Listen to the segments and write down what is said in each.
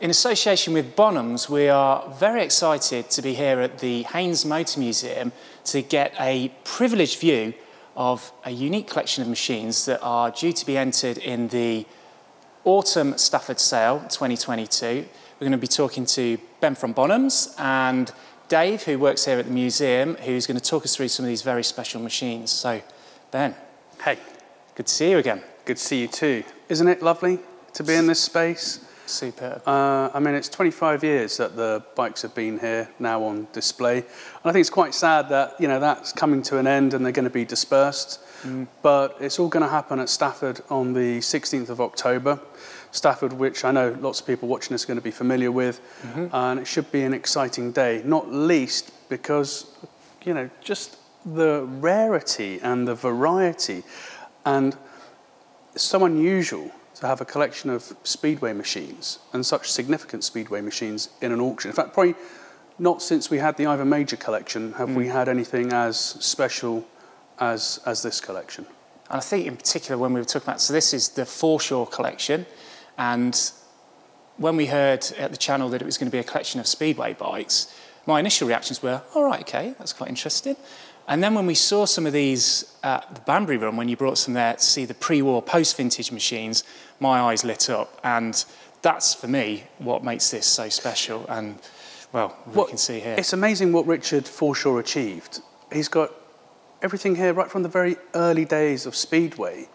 In association with Bonhams, we are very excited to be here at the Haynes Motor Museum to get a privileged view of a unique collection of machines that are due to be entered in the Autumn Stafford Sale 2022. We're going to be talking to Ben from Bonhams and Dave, who works here at the museum, who's going to talk us through some of these very special machines. So, Ben. Hey. Good to see you again. Good to see you too. Isn't it lovely to be in this space? Superb. Uh, I mean, it's 25 years that the bikes have been here now on display. And I think it's quite sad that, you know, that's coming to an end and they're going to be dispersed. Mm. But it's all going to happen at Stafford on the 16th of October. Stafford, which I know lots of people watching this are going to be familiar with. Mm-hmm. And it should be an exciting day, not least because, you know, just the rarity and the variety and so unusual to have a collection of speedway machines and such significant speedway machines in an auction. In fact, probably not since we had the Iver Major collection have mm. we had anything as special as, as this collection. And I think in particular when we were talking about, so this is the Forshaw collection, and when we heard at the channel that it was going to be a collection of speedway bikes, my initial reactions were, all right, okay, that's quite interesting. And then when we saw some of these at the Banbury Run, when you brought some there to see the pre-war, post-vintage machines, my eyes lit up. And that's, for me, what makes this so special. And, well, we can see here. It's amazing what Richard Forshaw achieved. He's got everything here right from the very early days of Speedway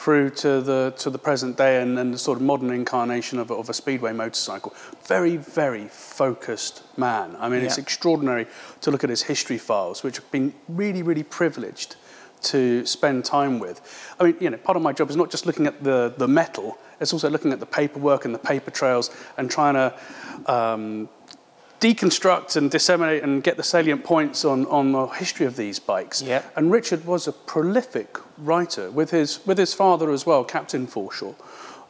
through to the, to the present day and, and the sort of modern incarnation of, of a speedway motorcycle. Very, very focused man. I mean, yeah. it's extraordinary to look at his history files, which have been really, really privileged to spend time with. I mean, you know, part of my job is not just looking at the, the metal, it's also looking at the paperwork and the paper trails and trying to um, deconstruct and disseminate and get the salient points on, on the history of these bikes. Yep. And Richard was a prolific writer with his, with his father as well, Captain Forshaw.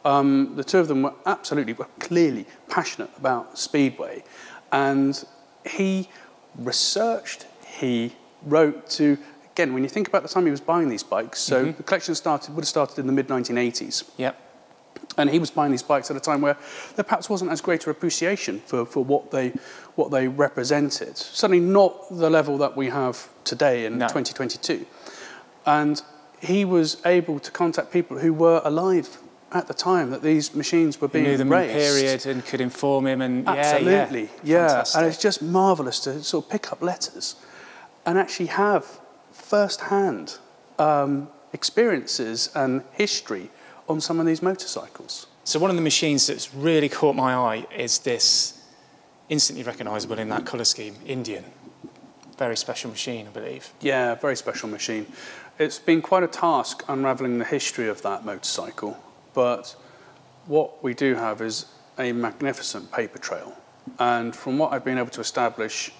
Um, the two of them were absolutely, were clearly passionate about Speedway. And he researched, he wrote to, again, when you think about the time he was buying these bikes, so mm-hmm. the collection started, would have started in the mid 1980s. Yep. And he was buying these bikes at a time where there perhaps wasn't as great a appreciation for, for what, they, what they represented. Certainly not the level that we have today in no. 2022. And he was able to contact people who were alive at the time that these machines were being he knew them raced. period and could inform him and absolutely yeah, yeah. and it's just marvelous to sort of pick up letters and actually have first-hand um, experiences and history on some of these motorcycles. So one of the machines that's really caught my eye is this instantly recognisable in that colour scheme, Indian. Very special machine, I believe. Yeah, very special machine. It's been quite a task unravelling the history of that motorcycle, but what we do have is a magnificent paper trail. And from what I've been able to establish,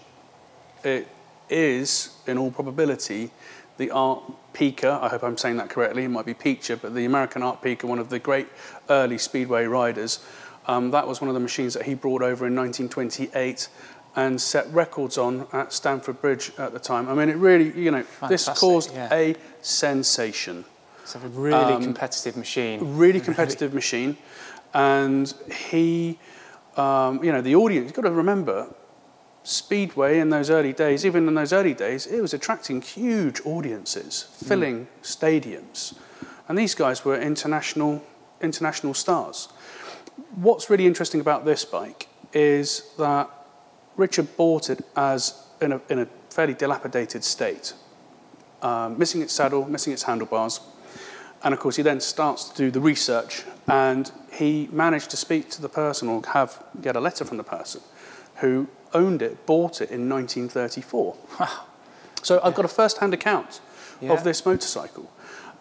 it is, in all probability, the Art Pika, I hope I'm saying that correctly, it might be Peacher, but the American Art Pika, one of the great early speedway riders, um, that was one of the machines that he brought over in 1928 and set records on at Stamford Bridge at the time. I mean, it really, you know, Fantastic, this caused yeah. a sensation. It's a really um, competitive machine. Really competitive machine. And he, um, you know, the audience, you've got to remember, Speedway in those early days, even in those early days, it was attracting huge audiences, filling mm. stadiums. And these guys were international, international stars. What's really interesting about this bike is that Richard bought it as in a, in a fairly dilapidated state, um, missing its saddle, missing its handlebars. And of course, he then starts to do the research, and he managed to speak to the person or have get a letter from the person who owned it, bought it in 1934. so I've got a first-hand account yeah. of this motorcycle.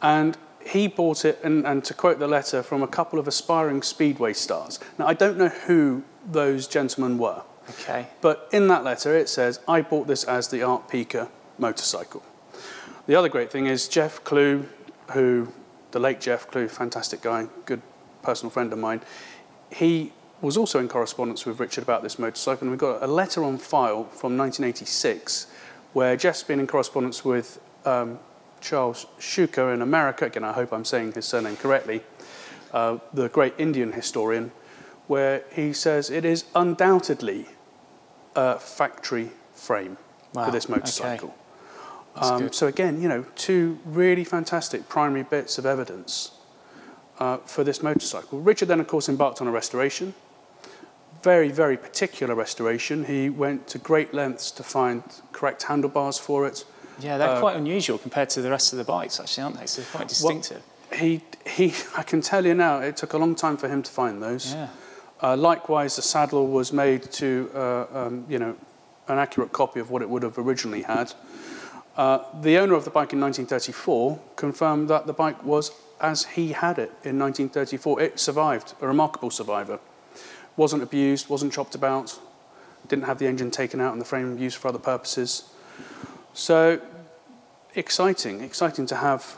And he bought it, and, and to quote the letter, from a couple of aspiring speedway stars. Now, I don't know who those gentlemen were. Okay. But in that letter, it says, I bought this as the Art Pika motorcycle. The other great thing is Jeff Clew, who, the late Jeff Clew, fantastic guy, good personal friend of mine, he was also in correspondence with Richard about this motorcycle, and we've got a letter on file from 1986 where Jeff's been in correspondence with um, Charles Shuker in America, again, I hope I'm saying his surname correctly, uh, the great Indian historian, where he says it is undoubtedly a factory frame Wow, for this okay. motorcycle. That's Um, so again, you know, two really fantastic primary bits of evidence uh, for this motorcycle. Richard then, of course, embarked on a restoration. Very, very particular restoration. He went to great lengths to find correct handlebars for it. Yeah, they're Uh, quite unusual compared to the rest of the bikes, actually, aren't they? So they're quite distinctive. He, he, I can tell you now, it took a long time for him to find those. yeah. Uh, likewise, the saddle was made to, uh, um, you know, an accurate copy of what it would have originally had. Uh, the owner of the bike in 1934 confirmed that the bike was as he had it in 1934. It survived, a remarkable survivor. Wasn't abused, wasn't chopped about, didn't have the engine taken out and the frame used for other purposes. So exciting, exciting to have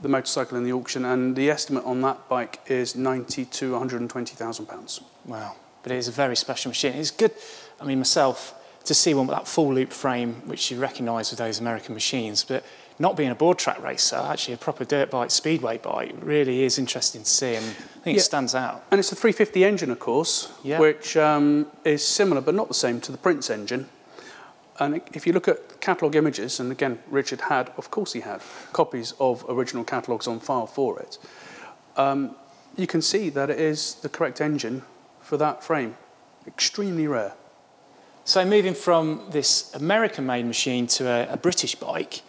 the motorcycle in the auction, and the estimate on that bike is 90 to 120,000 pounds. Wow. But it is a very special machine. It's good, I mean, myself, to see one with that full loop frame, which you recognise with those American machines, but not being a board track racer, actually a proper dirt bike, speedway bike, really is interesting to see, and I think Yeah. it stands out. And it's a 350 engine, of course, Yeah. which um, is similar but not the same to the Prince engine. And if you look at catalogue images, and again, Richard had, of course he had, copies of original catalogues on file for it, um, you can see that it is the correct engine for that frame. Extremely rare. So moving from this American-made machine to a, a British bike,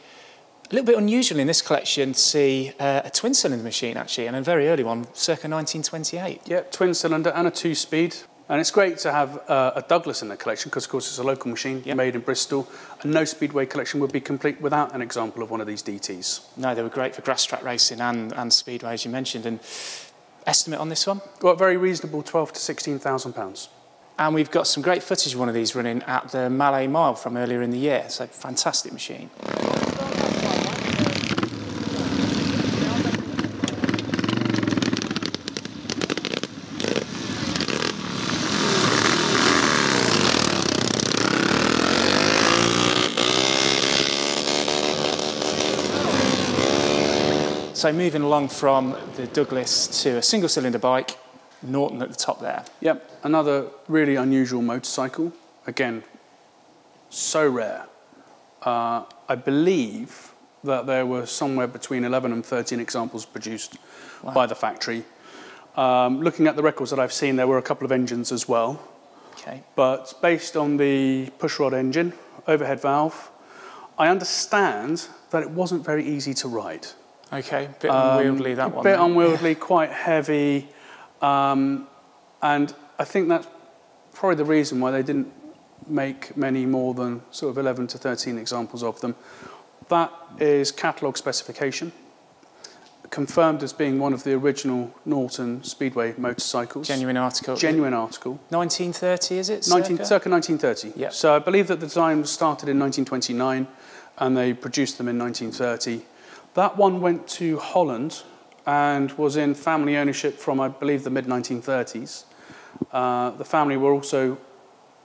a little bit unusual in this collection to see uh, a twin-cylinder machine actually, and a very early one, circa 1928. Yeah, twin cylinder and a two speed. And it's great to have uh, a Douglas in the collection because, of course, it's a local machine Yep. made in Bristol. A no speedway collection would be complete without an example of one of these DTs. No, they were great for grass track racing and, and speedway, as you mentioned. And estimate on this one? Well, very reasonable, 12 to 16,000 pounds. And we've got some great footage of one of these running at the Malle Mile from earlier in the year. So fantastic machine. So moving along from the Douglas to a single cylinder bike, Norton at the top there. Yep, another really unusual motorcycle. Again, so rare. Uh, I believe that there were somewhere between 11 and 13 examples produced by the factory. Um, looking at the records that I've seen, there were a couple of engines as well. Okay. But based on the pushrod engine, overhead valve, I understand that it wasn't very easy to ride. Okay, bit Um, unwieldy that a one. bit then. unwieldy, quite heavy, um, and I think that's probably the reason why they didn't make many more than sort of 11 to 13 examples of them. That is catalogue specification, confirmed as being one of the original Norton Speedway motorcycles. Genuine article. Genuine article. 1930, is it? 19, circa? circa 1930. Yep. So I believe that the design was started in 1929 and they produced them in 1930. That one went to Holland and was in family ownership from, I believe, the mid 1930s. Uh, the family were also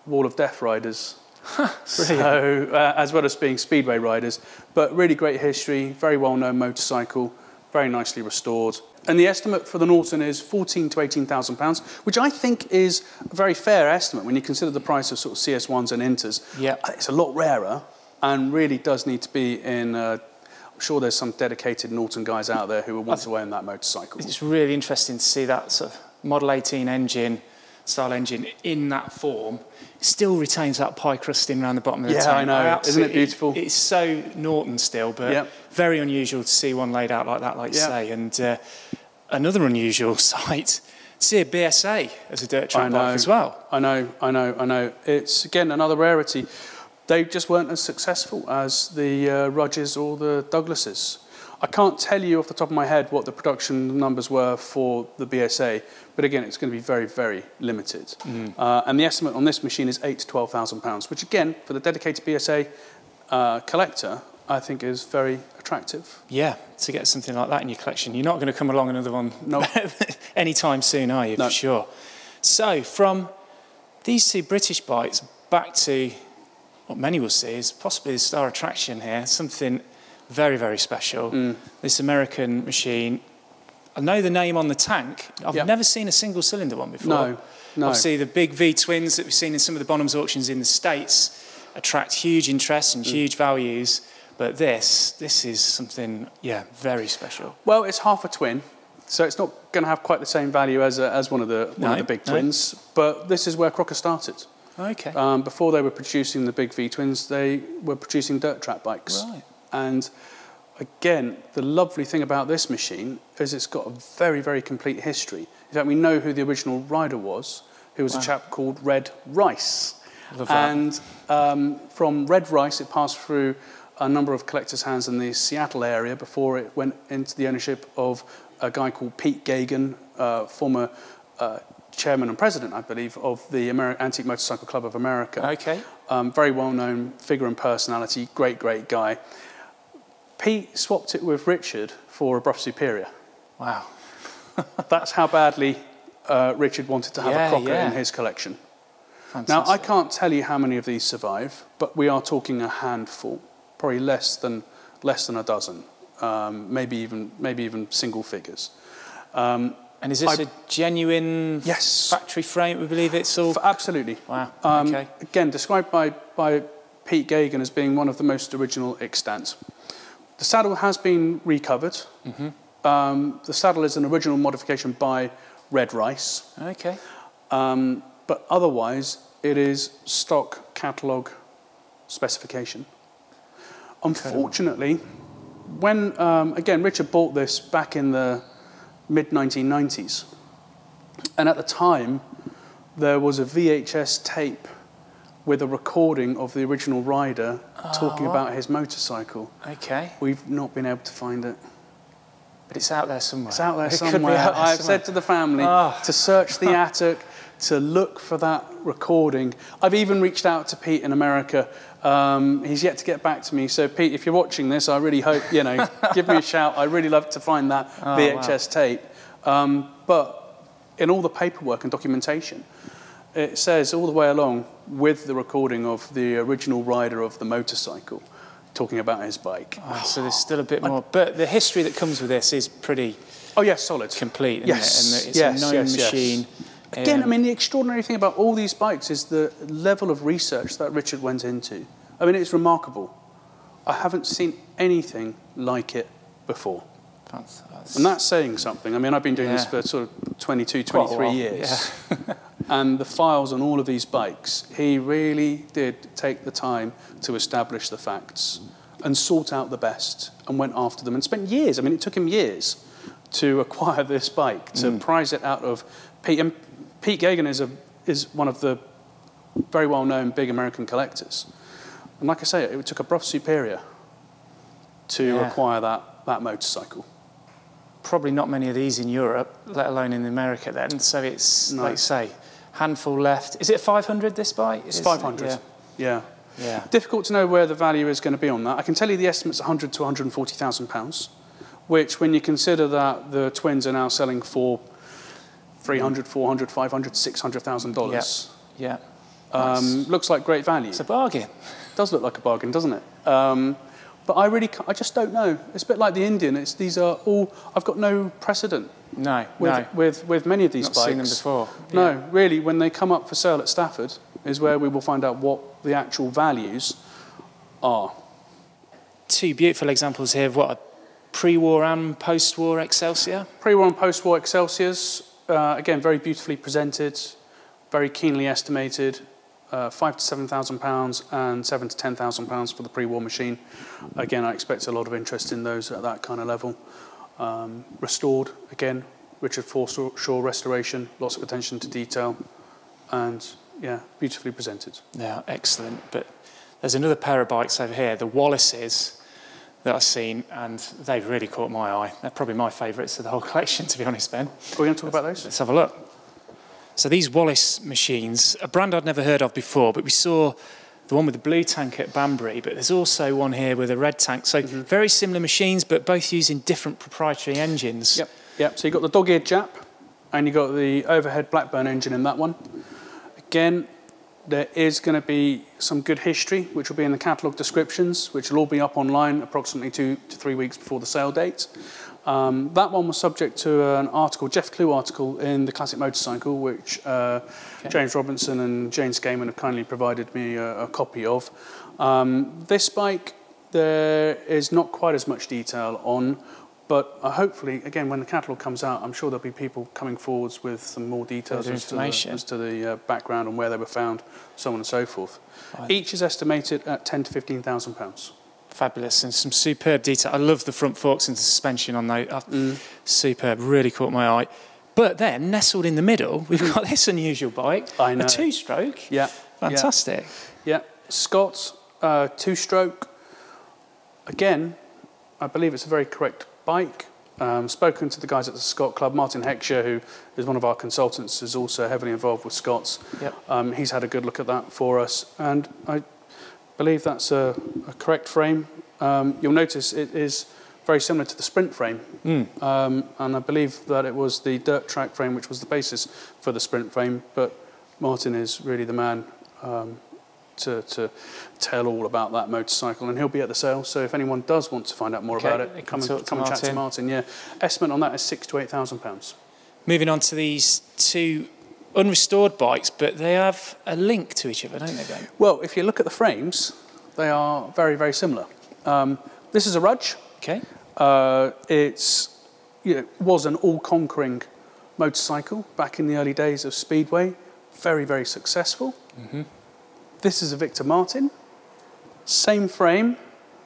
Wall of Death riders. so, uh, as well as being speedway riders, but really great history, very well known motorcycle, very nicely restored. And the estimate for the Norton is 14 to 18,000 pounds, which I think is a very fair estimate when you consider the price of sort of CS1s and Inters. Yeah. It's a lot rarer and really does need to be in. Uh, I'm sure there's some dedicated Norton guys out there who will want to own that motorcycle. It's really interesting to see that sort of Model 18 engine, style engine in that form. It still retains that pie crusting around the bottom of the Yeah, tank. I know. Isn't it absolutely- beautiful? it's so Norton still, but Yep. very unusual to see one laid out like that, like you Yep. say. And uh, another unusual sight, to see a BSA as a dirt track bike as well. I know, I know, I know. It's again another rarity. They just weren't as successful as the uh, Rudges or the Douglases. I can't tell you off the top of my head what the production numbers were for the BSA, but again, it's going to be very, very limited. Uh, and the estimate on this machine is eight to twelve thousand pounds, which again, for the dedicated BSA uh, collector, I think is very attractive. Yeah, to get something like that in your collection. You're not going to come along another one No. anytime soon, are you? No. For sure. So, from these two British bikes back to what many will see is possibly the star attraction here, something very, very special. Mm. This American machine, I know the name on the tank. I've Yep. never seen a single cylinder one before. No, no. Obviously, the big V twins that we've seen in some of the Bonhams auctions in the States attract huge interest Mm. and huge values. But this, this is something, yeah, very special. Well, it's half a twin, so it's not going to have quite the same value as, a, as one, of the, one No, of the big no. twins. But this is where Crocker started. Okay. Um, before they were producing the big V twins, they were producing dirt track bikes. Right. And again, the lovely thing about this machine is it's got a very, very complete history. In fact, we know who the original rider was, who was a chap called Red Rice. And um, from Red Rice, it passed through a number of collectors' hands in the Seattle area before it went into the ownership of a guy called Pete Gagan, uh, former uh, chairman and president, I believe, of the Ameri- Antique Motorcycle Club of America. Okay. Um, very well known figure and personality, great, great guy. Pete swapped it with Richard for a Brough Superior. Wow. That's how badly uh, Richard wanted to have Yeah, a Crocker yeah. in his collection. Fantastic. Now, I can't tell you how many of these survive, but we are talking a handful, probably less than, less than a dozen, um, maybe, even, maybe even single figures. Um, And is this I- a genuine Yes. factory frame? We believe it's all. absolutely. Wow. Um, okay. Again, described by, by Pete Gagan as being one of the most original extant. The saddle has been recovered. Um, the saddle is an original modification by Red Rice, Okay. um, but otherwise it is stock catalogue specification. Unfortunately, when um, again Richard bought this back in the mid 1990s, and at the time there was a VHS tape with a recording of the original rider talking Oh. about his motorcycle. Okay. We've not been able to find it. But it's out there somewhere. It's out there It somewhere. out there I've somewhere. said to the family Ah. to search the attic, to look for that recording. I've even reached out to Pete in America. Um, he's yet to get back to me. So, Pete, if you're watching this, I really hope, you know, give me a shout. I'd really love to find that Oh, VHS tape. Um, but in all the paperwork and documentation, it says all the way along with the recording of the original rider of the motorcycle talking about his bike. Ah, so there's still a bit more. But the history that comes with this is pretty Oh, yes, solid. complete, Yes, it? And it's yes, a known yes, yes. Again, I mean, the extraordinary thing about all these bikes is the level of research that Richard went into. I mean, it's remarkable. I haven't seen anything like it before. that's- And that's saying something. I mean, I've been doing this for sort of 22, 23 while, years. and the files on all of these bikes, he really did take the time to establish the facts and sort out the best and went after them and spent years. I mean, it took him years to acquire this bike, to Mm. prize it out of Pete. And Pete Gagan is, a, is one of the very well known big American collectors. And like I say, it took a Brough Superior to Yeah. acquire that, that motorcycle. probably not many of these in Europe, let alone in America then. So it's, No. like say, handful left. Is it a 500 this bike? It's Is- 500. Yeah. yeah. yeah. Difficult to know where the value is going to be on that. I can tell you the estimate's 100 to 140,000 pounds, which, when you consider that the twins are now selling for 300, 400, 500, 600,000 dollars, Yeah. um, looks like great value. It's a bargain. does look like a bargain, doesn't it? Um, but I really, I just don't know. It's a bit like the Indian. It's these are all. I've got no precedent No, with no. with, with many of these Not bikes. seen them before. No, really, when they come up for sale at Stafford, is where we will find out what the actual values are. Two beautiful examples here of what a pre-war and post-war Excelsior. Pre-war and post-war Excelsiors, uh, again, very beautifully presented, very keenly estimated, uh, five to seven thousand pounds and seven to ten thousand pounds for the pre-war machine. Again, I expect a lot of interest in those at that kind of level. Um, restored, again, Richard Forshaw restoration, lots of attention to detail, and yeah, beautifully presented. Yeah, excellent. But there's another pair of bikes over here, the Wallaces, that I've seen, and they've really caught my eye. They're probably my favourites of the whole collection, to be honest, Ben. Are we going to talk about those? Let's have a look. So these Wallace machines, a brand I'd never heard of before, but we saw the one with the blue tank at Banbury, but there's also one here with a red tank. So mm-hmm. very similar machines, but both using different proprietary engines. Yep, yep. So you've got the dog-eared Jap, and you've got the overhead Blackburne engine in that one. Again, there is going to be some good history, which will be in the catalogue descriptions, which will all be up online approximately two to three weeks before the sale date. Um, that one was subject to an article, Jeff Clew article in the Classic Motorcycle, which uh, okay. James Robinson and Jane Skayman have kindly provided me a, a copy of. Um, this bike, there is not quite as much detail on, but uh, hopefully, again, when the catalogue comes out, I'm sure there'll be people coming forwards with some more details as to, the, as to the uh, background and where they were found, so on and so forth. Right. Each is estimated at 10 to 15,000 pounds fabulous and some superb detail. I love the front forks and the suspension on those. Uh, mm. Superb, really caught my eye. But then, nestled in the middle, we've got this unusual bike. I know. A two-stroke. Yeah. Fantastic. Yeah. yeah. Scott's uh, two-stroke. Again, I believe it's a very correct bike. Um, spoken to the guys at the Scott Club. Martin Heckscher, who is one of our consultants, is also heavily involved with Scott's. Yep. Um, he's had a good look at that for us. And I believe that's a, a correct frame. Um, you'll notice it is very similar to the sprint frame. Mm. Um, and I believe that it was the dirt track frame which was the basis for the sprint frame. But Martin is really the man um, to, to tell all about that motorcycle. And he'll be at the sale. So if anyone does want to find out more okay, about it, come, and, come and chat to Martin. Yeah, estimate on that is six to eight thousand pounds. Moving on to these two unrestored bikes, but they have a link to each other, don't they, Ben? Well, if you look at the frames, they are very, very similar. Um, this is a Rudge. Okay. Uh, it's you know, was an all-conquering motorcycle back in the early days of Speedway. Very, very successful. Mm-hmm. This is a Victor Martin. Same frame,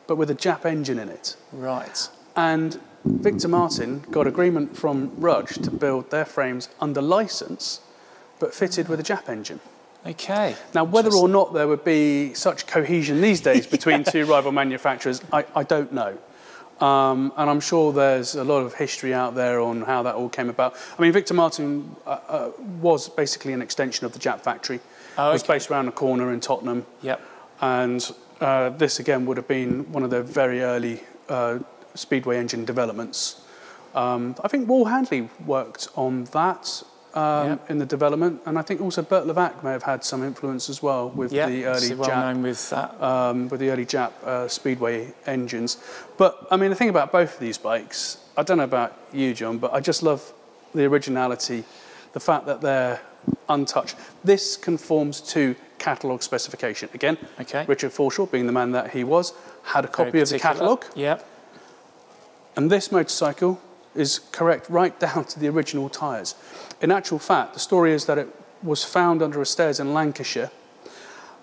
but with a Jap engine in it. Right. And Victor Martin got agreement from Rudge to build their frames under license but fitted with a Jap engine. Okay. Now, whether or not there would be such cohesion these days between yeah. two rival manufacturers, I, I don't know. Um, and I'm sure there's a lot of history out there on how that all came about. I mean, Victor Martin uh, uh, was basically an extension of the Jap factory. Oh, okay. It was based around the corner in Tottenham. Yep. And uh, this, again, would have been one of the very early uh, Speedway engine developments. Um, I think Wal Handley worked on that um, yep. in the development, and I think also Bert Le Vack may have had some influence as well with yep, the early well Jap, known with that. Um, with the early Jap uh, Speedway engines. But I mean, the thing about both of these bikes, I don't know about you, John, but I just love the originality, the fact that they're untouched. This conforms to catalogue specification. Again, okay. Richard Forshaw, being the man that he was, had a copy of the catalogue. Yep. And this motorcycle is correct right down to the original tyres. In actual fact, the story is that it was found under a stairs in Lancashire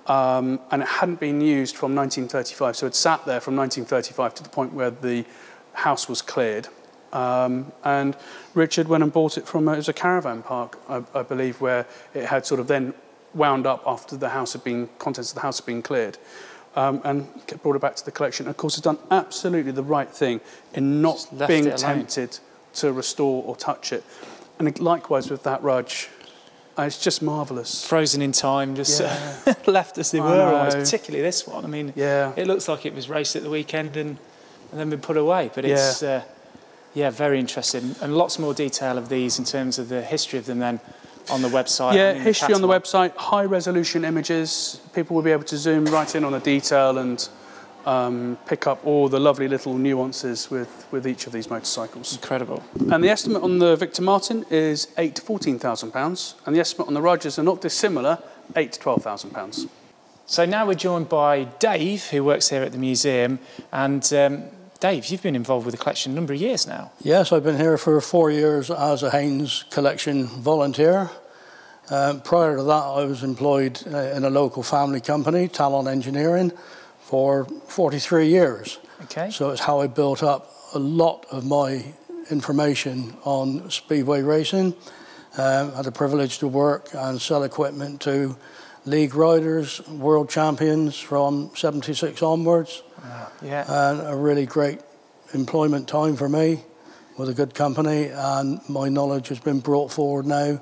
um, and it hadn't been used from 1935. So it sat there from 1935 to the point where the house was cleared. Um, and Richard went and bought it from a, it was a caravan park, I, I, believe, where it had sort of then wound up after the house had been contents of the house had been cleared, um, and brought it back to the collection. And of course, has done absolutely the right thing in not being tempted to restore or touch it. And likewise with that Rudge, uh, it's just marvellous. Frozen in time, just yeah. uh, left as they I were almost, particularly this one. I mean, yeah. it looks like it was raced at the weekend and, and then been put away. But it's, yeah. Uh, yeah, very interesting. And lots more detail of these in terms of the history of them then on the website. Yeah, history the on the website, high resolution images. People will be able to zoom right in on the detail and um, pick up all the lovely little nuances with, with each of these motorcycles. Incredible. And the estimate on the Victor Martin is eight to fourteen thousand pounds, and the estimate on the Rudges are not dissimilar, eight to twelve thousand pounds. So now we're joined by Dave, who works here at the museum, and um, Dave, you've been involved with the collection a number of years now. Yes, I've been here for four years as a Haynes collection volunteer. Um, prior to that, I was employed uh, in a local family company, Talon Engineering for 43 years. Okay. So it's how I built up a lot of my information on speedway racing. Um, had the privilege to work and sell equipment to league riders, world champions from 76 onwards. Wow. Yeah. And a really great employment time for me with a good company, and my knowledge has been brought forward now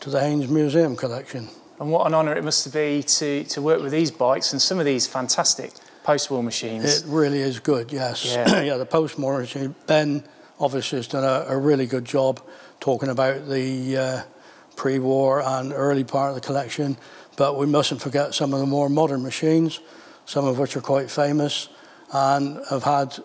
to the Haynes Museum collection. And what an honour it must be to, to work with these bikes and some of these fantastic post-war machines. It really is good, yes. Yeah, yeah the post-war machine. Ben obviously has done a, a really good job talking about the uh, pre-war and early part of the collection, but we mustn't forget some of the more modern machines, some of which are quite famous and have had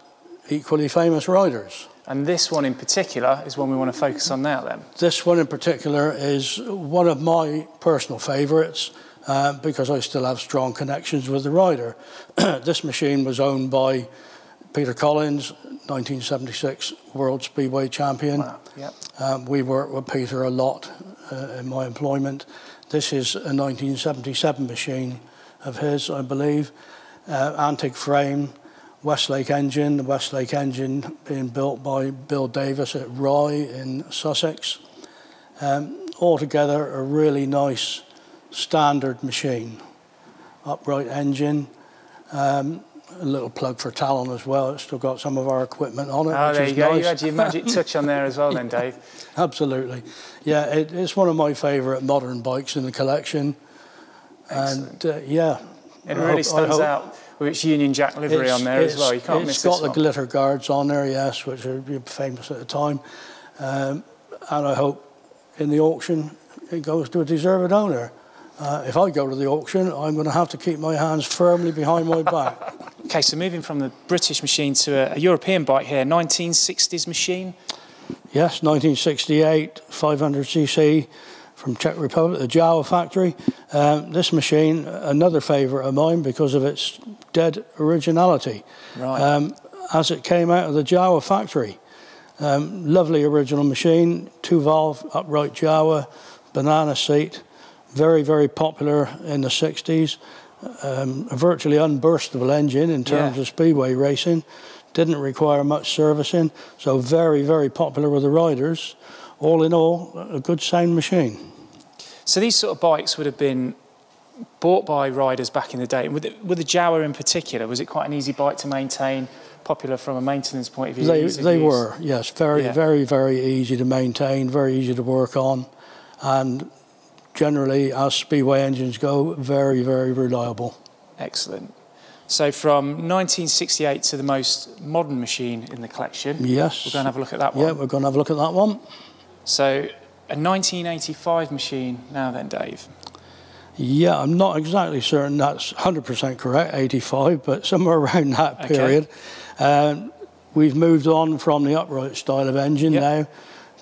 equally famous riders. And this one in particular is one we want to focus on now then. This one in particular is one of my personal favourites uh, because I still have strong connections with the rider. this machine was owned by Peter Collins, 1976 World Speedway champion. Wow. Yep. Um, we worked with Peter a lot uh, in my employment. This is a 1977 machine of his, I believe. Uh, Antig frame, Westlake engine, the Westlake engine being built by Bill Davis at Rye in Sussex. Um, altogether, a really nice standard machine. Upright engine, um, a little plug for Talon as well. It's still got some of our equipment on it. Oh, which there is you go. Nice. You had your magic touch on there as well, then, Dave. Absolutely. Yeah, it, it's one of my favourite modern bikes in the collection. Excellent. And uh, yeah. It really hope- stands out with its Union Jack livery on there as it's- well. You can't It's miss got the glitter guards on there, yes, which are famous at the time. Um, and I hope in the auction it goes to a deserved owner. Uh, if I go to the auction, I'm going to have to keep my hands firmly behind my back. Okay, so moving from the British machine to a, a European bike here, 1960s machine. Yes, 1968, 500cc from Czech Republic, the Jawa factory. Um, this machine, another favourite of mine because of its dead originality. Right. Um, as it came out of the Jawa factory. Um, lovely original machine, two valve upright Jawa, banana seat, very, very popular in the 60s. Um, a virtually unburstable engine in terms Yeah. of speedway racing, didn't require much servicing, so very, very popular with the riders. All in all, a good sound machine. So these sort of bikes would have been bought by riders back in the day. With the, with the Jawa in particular, was it quite an easy bike to maintain, popular from a maintenance point of view? They, they were, yes, very, Yeah. very, very easy to maintain, very easy to work on, and generally, our speedway engines go, very, very reliable. Excellent. So from 1968 to the most modern machine in the collection. Yes. We're going to have a look at that one. Yeah, we're going to have a look at that one. So a 1985 machine now then, Dave. Yeah, I'm not exactly certain that's 100% correct, 85, but somewhere around that Okay. period. Um, we've moved on from the upright style of engine Yep. now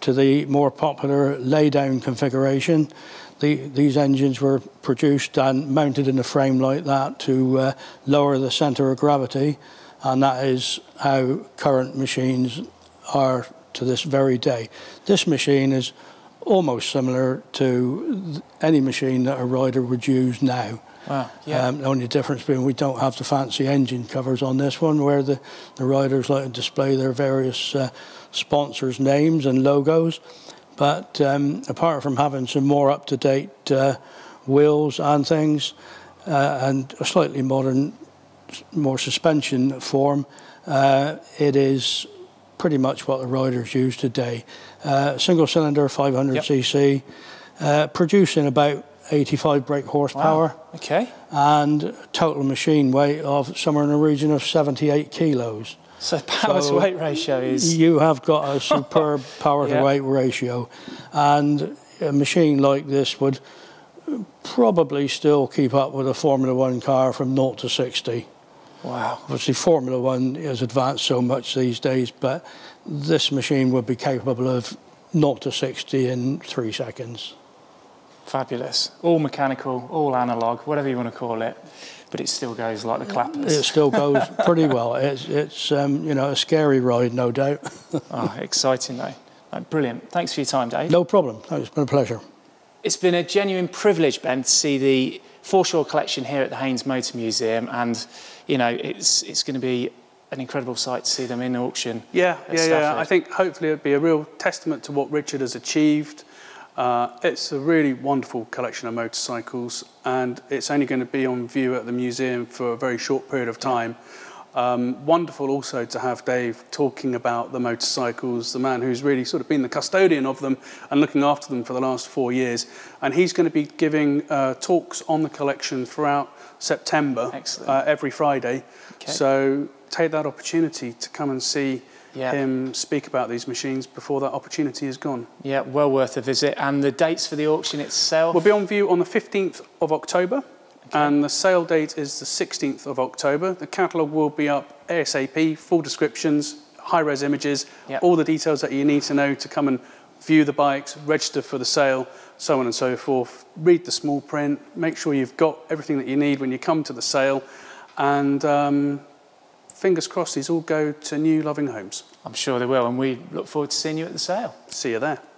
to the more popular lay-down configuration. The, these engines were produced and mounted in a frame like that to uh, lower the centre of gravity, and that is how current machines are to this very day. This machine is almost similar to any machine that a rider would use now. Wow. Yeah. Um, the only difference being we don't have the fancy engine covers on this one, where the, the riders like to display their various uh, sponsors' names and logos. But um, apart from having some more up to date uh, wheels and things, uh, and a slightly modern, more suspension form, uh, it is pretty much what the riders use today. Uh, single cylinder, 500cc, uh, producing about 85 brake horsepower wow. Okay. and total machine weight of somewhere in the region of 78 kilos. So power So- to weight ratio is You have got a superb power Yeah. to weight ratio, and a machine like this would probably still keep up with a Formula One car from 0 to 60. wow. Obviously, Formula One has advanced so much these days, but this machine would be capable of 0 to 60 in three seconds. Fabulous. All mechanical, all analog, whatever you want to call it, but it still goes like the clappers. It still goes pretty well. It's, it's um, you know, a scary ride, no doubt. Oh, exciting though. Oh, brilliant. Thanks for your time, Dave. No problem. It's been a pleasure. It's been a genuine privilege, Ben, to see the Forshaw collection here at the Haynes Motor Museum, and you know it's it's going to be an incredible sight to see them in auction. Yeah, at yeah, yeah. I think hopefully it'd be a real testament to what Richard has achieved. Uh, it's a really wonderful collection of motorcycles, and it's only going to be on view at the museum for a very short period of time. Um, wonderful also to have Dave talking about the motorcycles, the man who's really sort of been the custodian of them and looking after them for the last four years. And he's going to be giving uh, talks on the collection throughout September, uh, every Friday. Okay. So take that opportunity to come and see Yeah. him speak about these machines before that opportunity is gone. Yeah, well worth a visit. And the dates for the auction itself. We'll be on view on the 15th of October, and the sale date is the 16th of October. The catalogue will be up ASAP, full descriptions, high-res images, Yep. all the details that you need to know to come and view the bikes, register for the sale, so on and so forth. Read the small print, make sure you've got everything that you need when you come to the sale, and um, fingers crossed these all go to new loving homes. I'm sure they will, and we look forward to seeing you at the sale. See you there.